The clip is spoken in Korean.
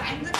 감사합니다.